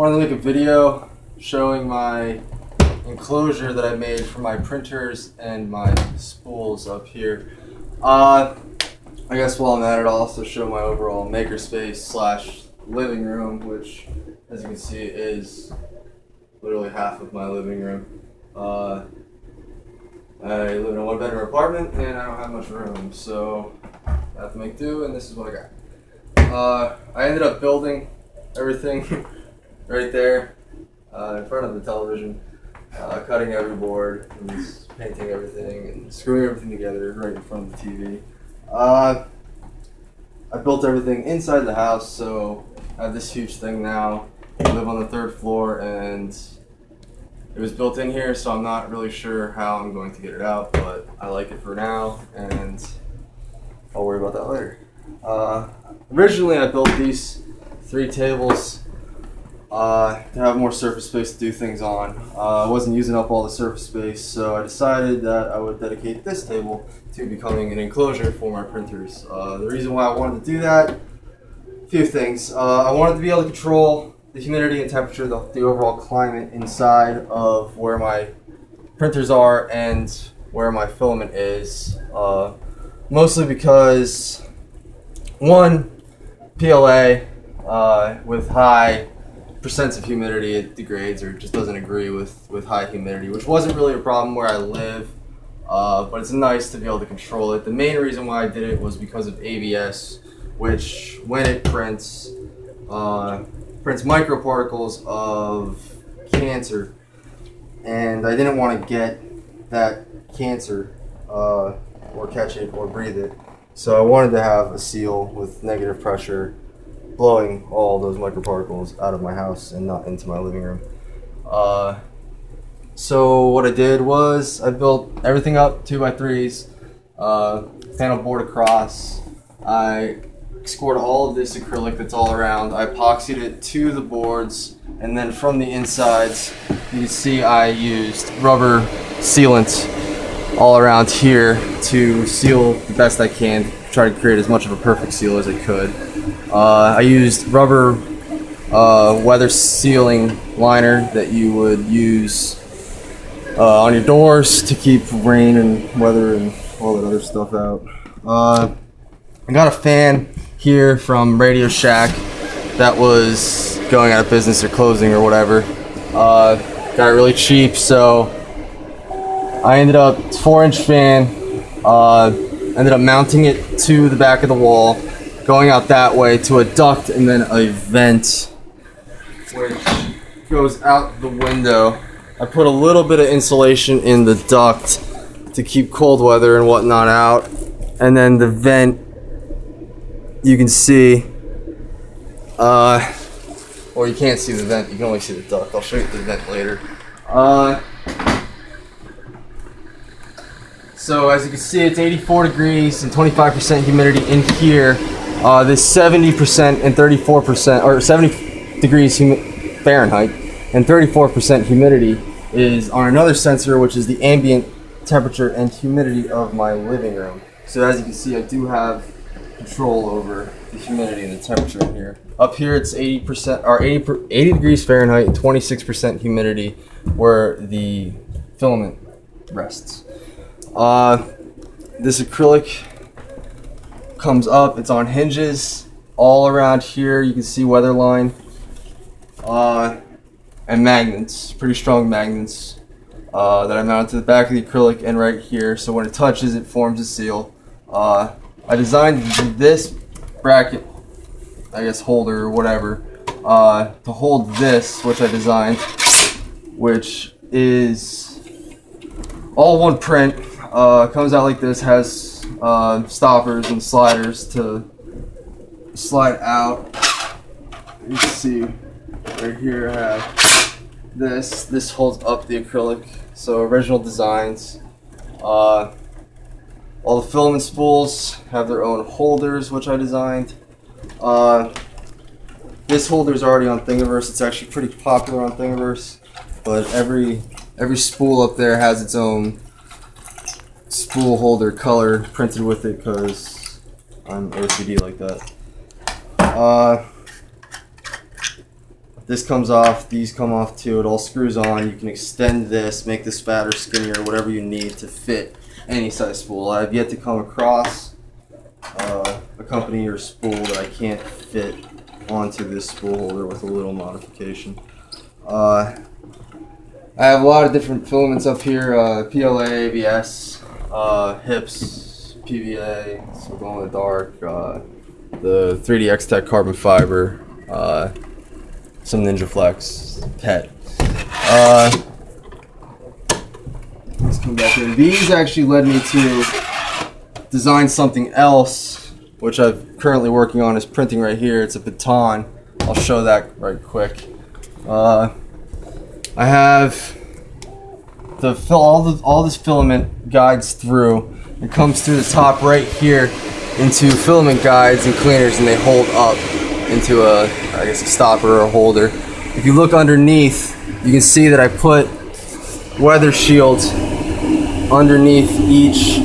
wanted to make a video showing my enclosure that I made for my printers and my spools up here. Uh, I guess while I'm at it, I'll also show my overall makerspace slash living room, which, as you can see, is literally half of my living room. Uh, I live in a one-bedroom apartment, and I don't have much room, so I have to make do, and this is what I got. Uh, I ended up building everything right there uh, in front of the television, uh, cutting every board and painting everything and screwing everything together right in front of the TV. Uh, I built everything inside the house, so I have this huge thing now. I live on the third floor and it was built in here, so I'm not really sure how I'm going to get it out, but I like it for now and I'll worry about that later. Uh, originally, I built these three tables uh, to have more surface space to do things on. Uh, I wasn't using up all the surface space, so I decided that I would dedicate this table to becoming an enclosure for my printers. Uh, the reason why I wanted to do that, a few things. Uh, I wanted to be able to control the humidity and temperature, the, the overall climate inside of where my printers are and where my filament is. Uh, mostly because, one, PLA uh, with high percents of humidity it degrades or just doesn't agree with, with high humidity, which wasn't really a problem where I live, uh, but it's nice to be able to control it. The main reason why I did it was because of ABS, which when it prints, uh, prints microparticles of cancer, and I didn't want to get that cancer uh, or catch it or breathe it. So I wanted to have a seal with negative pressure blowing all those microparticles out of my house and not into my living room. Uh, so what I did was I built everything up two by threes, uh, panel board across. I scored all of this acrylic that's all around. I epoxied it to the boards, and then from the insides, you see I used rubber sealant all around here to seal the best I can, try to create as much of a perfect seal as I could. Uh, I used rubber uh, weather sealing liner that you would use uh, on your doors to keep rain and weather and all that other stuff out. Uh, I got a fan here from Radio Shack that was going out of business or closing or whatever. Uh, got it really cheap, so I ended up four inch fan. Uh, ended up mounting it to the back of the wall going out that way to a duct and then a vent which goes out the window. I put a little bit of insulation in the duct to keep cold weather and whatnot out. And then the vent, you can see, uh, or you can't see the vent, you can only see the duct. I'll show you the vent later. Uh, so as you can see, it's 84 degrees and 25% humidity in here. Uh, this 70% and 34%, or 70 degrees Fahrenheit and 34% humidity is on another sensor, which is the ambient temperature and humidity of my living room. So as you can see, I do have control over the humidity and the temperature in here. Up here, it's 80% or 80, 80 degrees Fahrenheit and 26% humidity, where the filament rests. Uh, this acrylic comes up. It's on hinges all around here. You can see weatherline uh, and magnets, pretty strong magnets uh, that I mounted to the back of the acrylic and right here. So when it touches, it forms a seal. Uh, I designed this bracket, I guess holder or whatever, uh, to hold this, which I designed, which is all one print. Uh, comes out like this, has uh, stoppers and sliders to slide out. You can see right here I have this. This holds up the acrylic. So original designs. Uh, all the filament spools have their own holders, which I designed. Uh, this holder is already on Thingiverse. It's actually pretty popular on Thingiverse, but every every spool up there has its own spool holder color printed with it because I'm OCD like that. Uh, This comes off, these come off too. It all screws on. You can extend this, make this fatter, skinnier, whatever you need to fit any size spool. I've yet to come across uh, a company or spool that I can't fit onto this spool holder with a little modification. Uh, I have a lot of different filaments up here, uh, PLA, ABS, uh, HIPS, PVA, so glow in the dark, uh, the 3D X-Tech carbon fiber, uh, some Ninja Flex, PET. Uh, let's come back here. These actually led me to design something else, which I'm currently working on is printing right here. It's a baton. I'll show that right quick. Uh, I have the all the all this filament guides through. It comes through the top right here into filament guides and cleaners, and they hold up into a I guess a stopper or a holder. If you look underneath, you can see that I put weather shields underneath each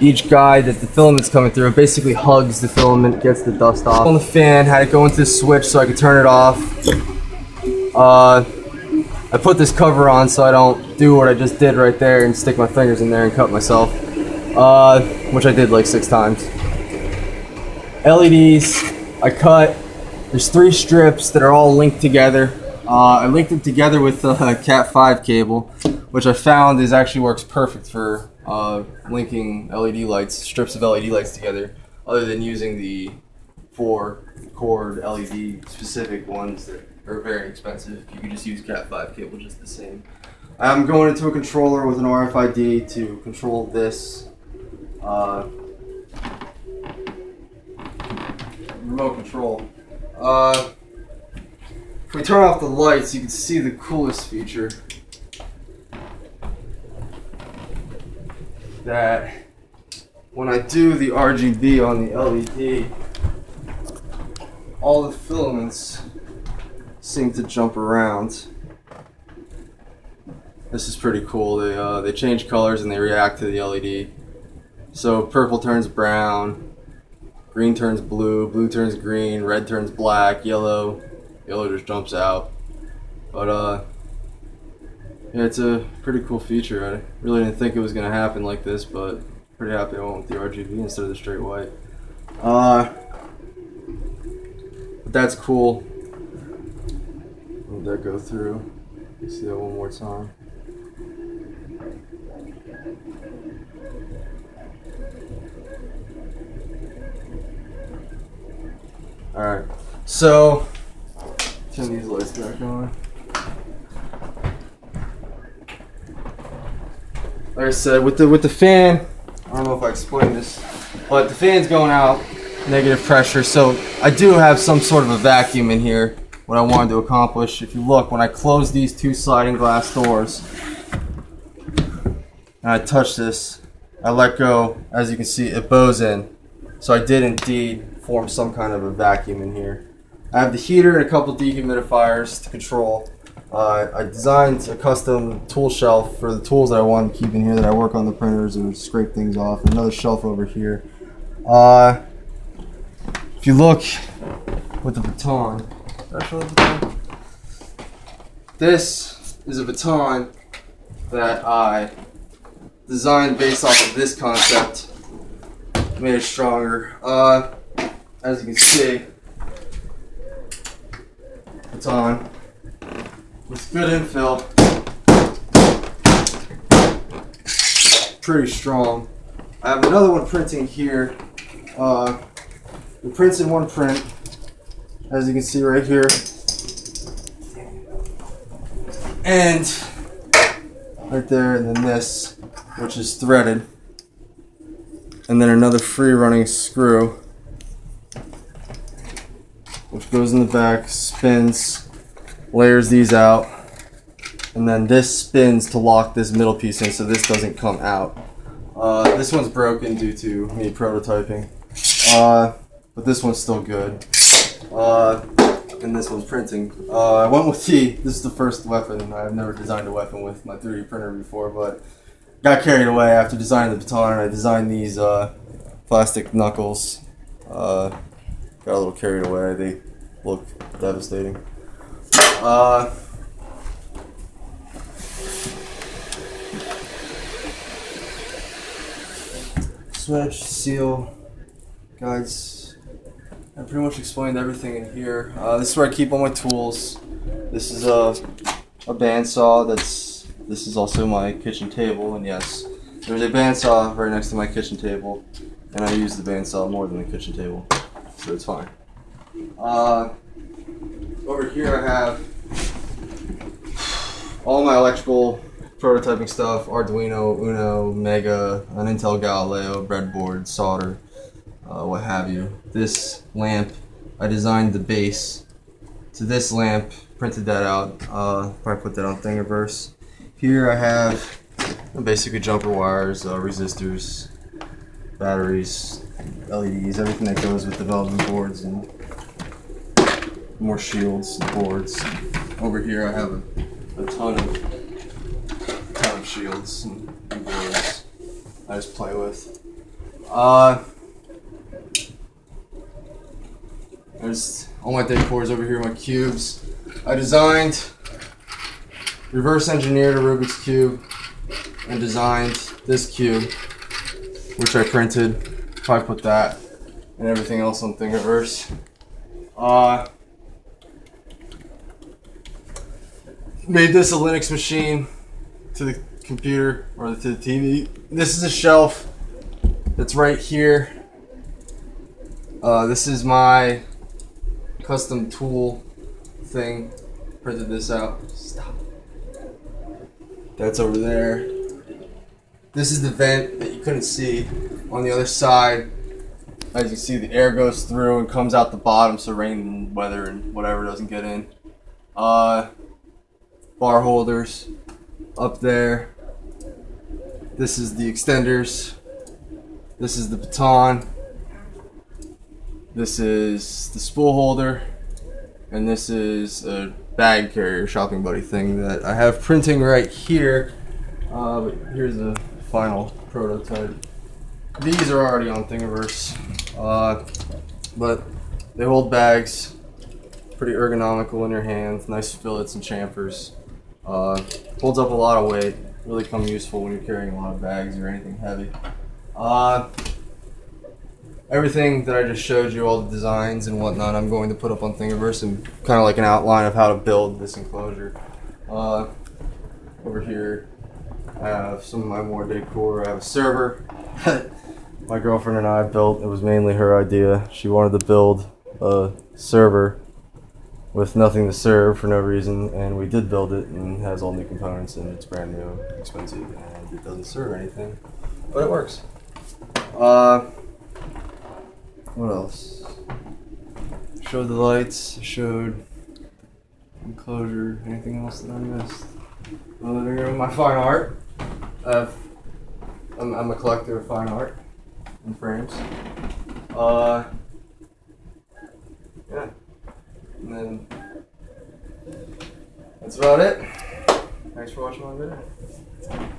each guide that the filament's coming through. It basically hugs the filament, gets the dust off. On the fan, had it go into the switch so I could turn it off. Uh, I put this cover on so I don't do what I just did right there and stick my fingers in there and cut myself. Uh, which I did like six times. LEDs, I cut. There's three strips that are all linked together. Uh, I linked them together with a Cat 5 cable, which I found is actually works perfect for uh, linking LED lights, strips of LED lights together, other than using the four cord LED specific ones that are very expensive. You can just use Cat 5 cable just the same. I'm going into a controller with an RFID to control this uh, remote control. Uh, if we turn off the lights, you can see the coolest feature. That when I do the RGB on the LED, all the filaments seem to jump around. This is pretty cool. They uh, they change colors and they react to the LED. So purple turns brown, green turns blue, blue turns green, red turns black, yellow, yellow just jumps out. But uh, yeah, it's a pretty cool feature. I really didn't think it was gonna happen like this, but pretty happy I went with the RGB instead of the straight white. Uh, but that's cool. That go through. You See that one more time. Alright, so turn these lights back on. Like I said, with the with the fan, I don't know if I explained this, but the fan's going out, negative pressure, so I do have some sort of a vacuum in here. What I wanted to accomplish. If you look, when I close these two sliding glass doors, and I touch this, I let go. As you can see, it bows in. So I did indeed form some kind of a vacuum in here. I have the heater and a couple dehumidifiers to control. Uh, I designed a custom tool shelf for the tools that I wanted to keep in here that I work on the printers and scrape things off. Another shelf over here. Uh, if you look with the baton? This is a baton that I designed based off of this concept. Made it stronger. Uh, as you can see, baton on with good infill. Pretty strong. I have another one printing here. Uh, it prints in one print, as you can see right here. And right there, and then this, which is threaded. And then another free running screw which goes in the back, spins, layers these out, and then this spins to lock this middle piece in so this doesn't come out. Uh, this one's broken due to me prototyping, uh, but this one's still good. Uh, and this one's printing. Uh, I went with the, this is the first weapon, I've never designed a weapon with my 3D printer before, but got carried away after designing the baton I designed these uh, plastic knuckles. Uh, got a little carried away. They look devastating. Uh, switch, seal, guides. I pretty much explained everything in here. Uh, this is where I keep all my tools. This is a, a bandsaw that's, this is also my kitchen table, and yes, there's a bandsaw right next to my kitchen table, and I use the bandsaw more than the kitchen table, so it's fine. Uh, over here I have all my electrical prototyping stuff, Arduino, Uno, Mega, an Intel Galileo, breadboard, solder, uh, what have you. This lamp, I designed the base to this lamp, printed that out, uh, probably put that on Thingiverse. Here I have basically jumper wires, uh, resistors, batteries, LEDs, everything that goes with development boards and more shields and boards. Over here I have a, a ton of ton of shields and, boards I just play with. Uh, all my decors over here, my cubes. I designed, reverse engineered a Rubik's Cube and designed this cube, which I printed. Probably put that and everything else on Thingiverse. Uh, made this a Linux machine to the computer or to the TV. This is a shelf that's right here. Uh, this is my custom tool thing. Printed this out. Stop. That's over there. This is the vent that you couldn't see on the other side. As you see, the air goes through and comes out the bottom so rain and weather and whatever doesn't get in. Uh, bar holders up there. This is the extenders. This is the baton. This is the spool holder. And this is a bag carrier shopping buddy thing that I have printing right here. Uh, but here's a final prototype. These are already on Thingiverse. Uh, but they hold bags. Pretty ergonomical in your hands. Nice fillets and chamfers. Uh, holds up a lot of weight. Really come useful when you're carrying a lot of bags or anything heavy. Uh, everything that I just showed you, all the designs and whatnot, I'm going to put up on Thingiverse and kind of like an outline of how to build this enclosure. Uh, over here, I have some of my more decor. I have a server. my girlfriend and I built. It was mainly her idea. She wanted to build a server with nothing to serve for no reason, and we did build it and it has all new components and it's brand new, expensive, and it doesn't serve anything, but it works. Uh, what else? Showed the lights. Showed enclosure. Anything else that I missed? My living room. My fine art. I've, I'm, I'm a collector of fine art and frames. Uh, yeah. And then that's about it. Thanks for watching my video.